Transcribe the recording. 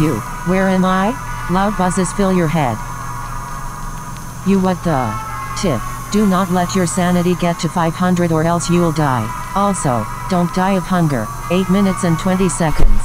You, where am I? Loud buzzes fill your head. You what the? Tip. Do not let your sanity get to 500 or else you'll die. Also, don't die of hunger. 8 minutes and 20 seconds.